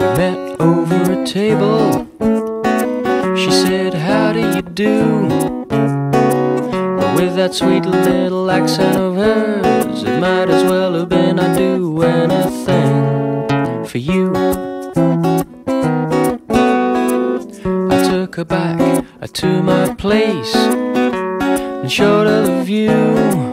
Met over a table. She said, How do you do? With that sweet little accent of hers, it might as well have been I'd do anything for you. I took her back to my place and showed her the view.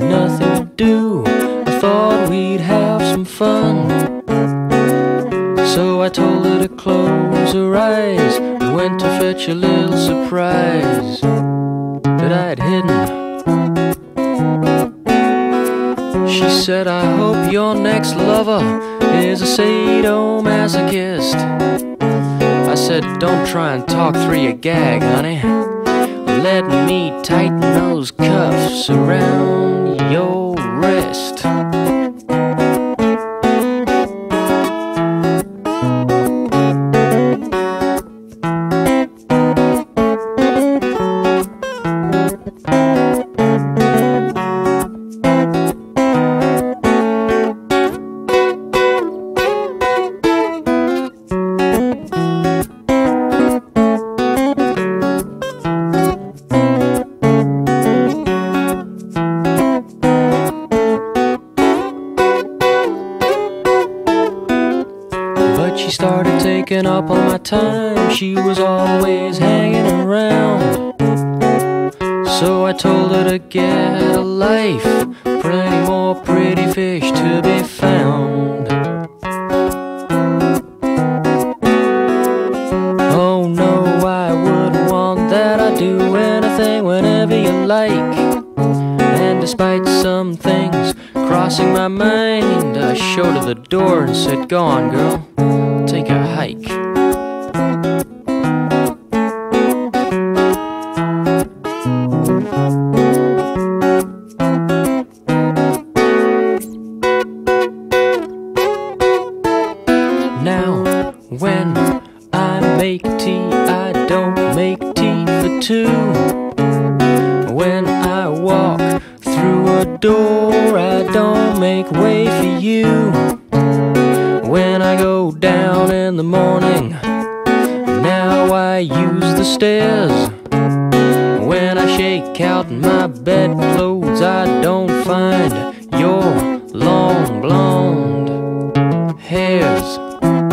Nothing to do, I thought we'd have some fun. So I told her to close her eyes and went to fetch a little surprise that I had hidden. She said, I hope your next lover is a sadomasochist. I said, Don't try and talk through your gag, honey. Let me tighten those cuffs around your wrist. She started taking up all my time. She was always hanging around. So I told her to get a life. Plenty more pretty fish to be found. Oh no, I wouldn't want that. I'd do anything whenever you like. And despite some things crossing my mind, I showed her the door and said, Go on, girl, take a hike. Now, when I make tea, I don't make tea for two. When I walk through a door, I don't make way for you. When I go down in the morning. Now I use the stairs. When I shake out my bedclothes, I don't find your long blonde hairs.